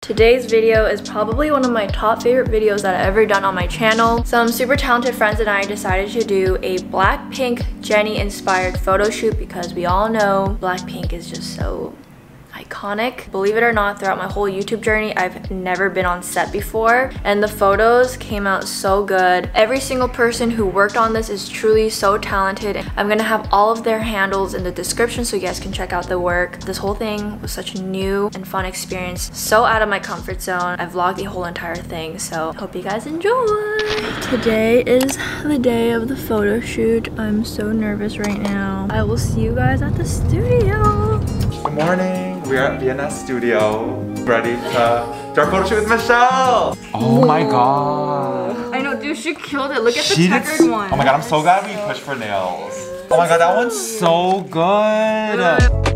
Today's video is probably one of my top favorite videos that I've ever done on my channel. Some super talented friends and I decided to do a Blackpink Jennie inspired photo shoot because we all know Blackpink is just so iconic. Believe it or not, throughout my whole YouTube journey, I've never been on set before and the photos came out so good. Every single person who worked on this is truly so talented. I'm gonna have all of their handles in the description so you guys can check out the work. This whole thing was such a new and fun experience. So out of my comfort zone. I vlogged the whole entire thing, so hope you guys enjoy. Today is the day of the photo shoot. I'm so nervous right now. I will see you guys at the studio. Good morning. We are at VNS Studio, ready to do our photo shoot with Michelle. Oh my god. I know, dude, she killed it. Look at She the did. checkered one. Oh my god, I'm so glad we pushed for nails. Oh my god, that one's so good.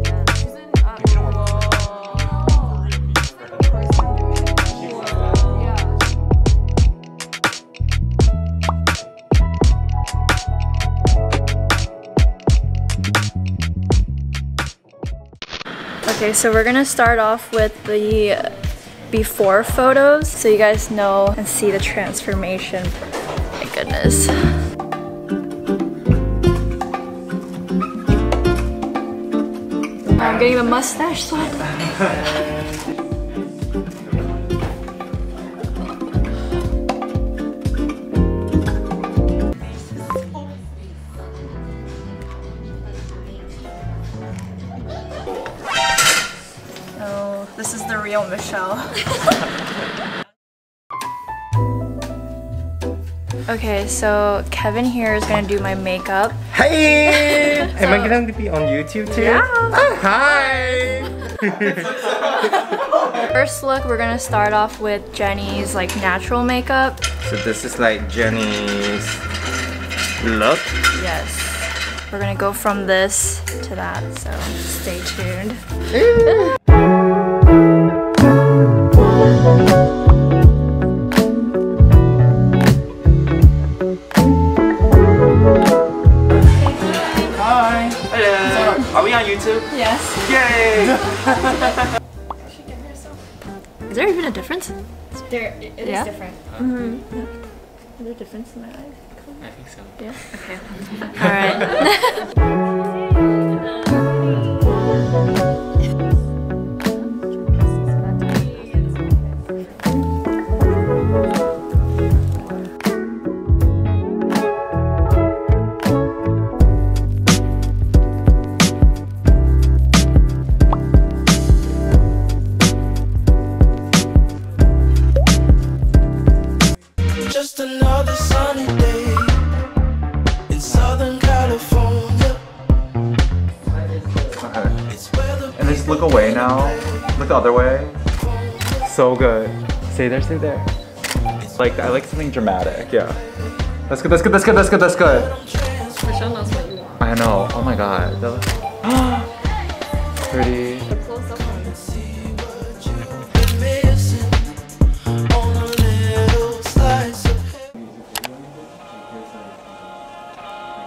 Okay, so we're gonna start off with the before photos so you guys know and see the transformation. My goodness. I'm getting the mustache sweat. Michelle. okay, so Kevin here is gonna do my makeup. Hey! Am I gonna be on YouTube too? Yeah. Oh, hi! First look, we're gonna start off with Jennie's like natural makeup. so this is like Jennie's look. Yes. We're gonna go from this to that, so stay tuned. Hello. Are we on YouTube? Yes. Yay! Is there even a difference? There, it is Yeah? different. Mm-hmm. Is there a difference in my eyes? I think so. Yeah. Okay. All right. the other way. So good. Stay there, stay there. Like I like something dramatic. Yeah. That's good. That's good. That's good. That's good. That's good. Michelle knows what you want. I know. Oh my god. That looks pretty. Close up on been missing on a little slice of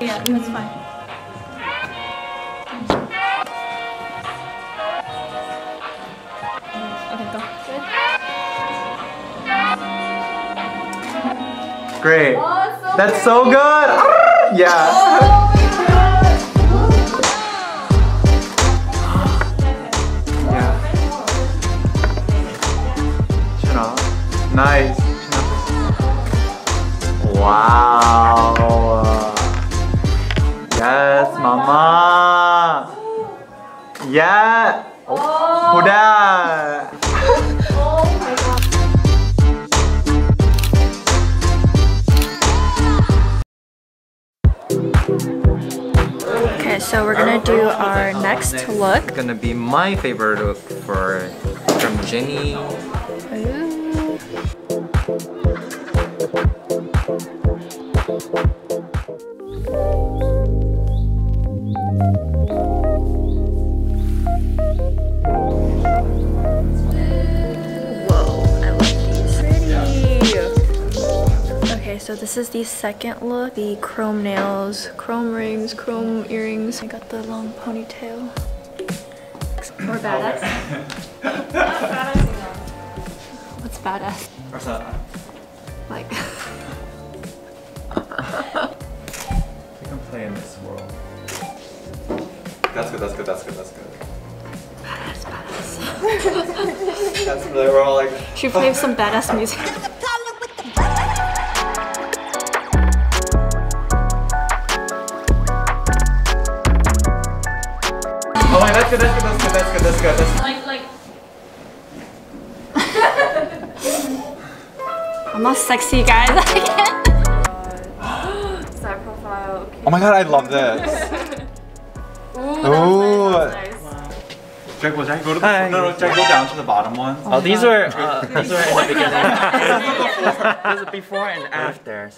Yeah, that's fine. Great. That's so good. Ah, Yeah. yeah. Chin up. Nice. Wow. Yes, mama. Yeah. Okay, so we're gonna do our next look. It's gonna be my favorite look for from Jennie. Whoa, so this is the second look. The chrome nails, chrome rings, chrome earrings. I got the long ponytail. Or oh, badass. What's badass? What's that? Like, We can play in this world. That's good, that's good, that's good, that's good. badass, badass. That's really, we're all like, She plays some badass music. Oh my, that's good, that's good, that's good, that's good, that's good, that's Like, like, I'm not sexy, guys. I can't. Side profile. Okay. Oh my god, I love this. Ooh, Ooh. that's nice. That's nice. Jack, will Jack go to the, Hi. no, no, Jack, go down to the bottom one. Oh, these were uh, these were in the beginning. This is before and after.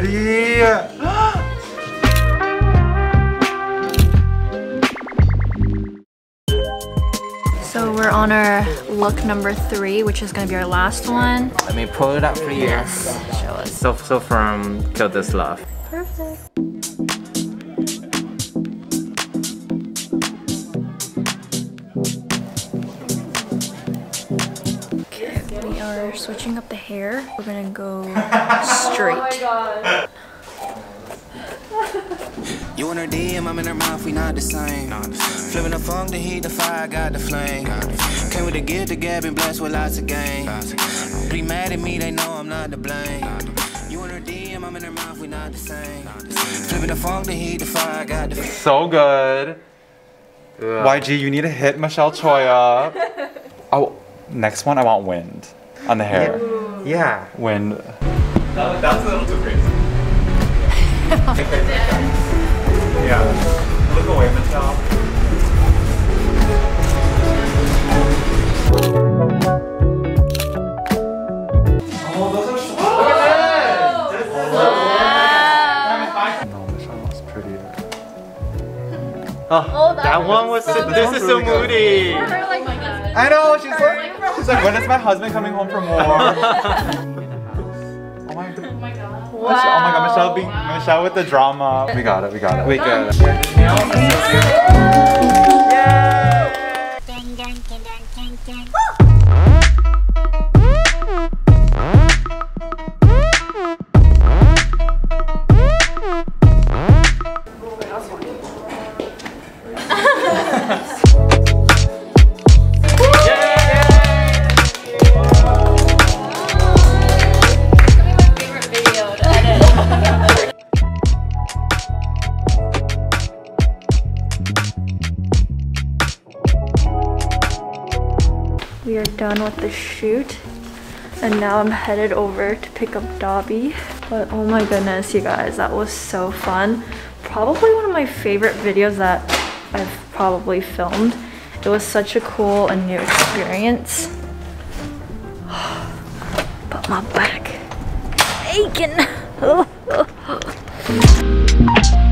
So. So we're on our look number three, which is gonna be our last one. Let me pull it up for you. Yes, show us. So so from Kill This Love. Perfect. We are switching up the hair. We're gonna go straight. You in her DM, I'm in her mouth, we not the same. Flipping the funk, the heat, the fire, got the flame. Came with the gift, the gab, and blessed with lots of game. Be mad at me, they know I'm not to blame. You in her DM, I'm in her mouth, we not the same. Flipping the funk, the heat, the fire, got the So good. YG, you need to hit Michelle Choi up. Oh, next one, I want wind on the hair. Yeah. Wind. That, that's a little too crazy. yeah. Look away, Michelle. Oh, those are so good. No, Michelle looks prettier. Oh, that one was. This this is so moody. like, my I know, she's like, she's like, when is my husband coming home from war? oh my god. Oh my God. Oh my god, Michelle being Michelle with the drama. We got it, we got it. We got We are done with the shoot. And now I'm headed over to pick up Dobby. But oh my goodness, you guys, that was so fun. Probably one of my favorite videos that I've probably filmed. It was such a cool and new experience. But my back aching.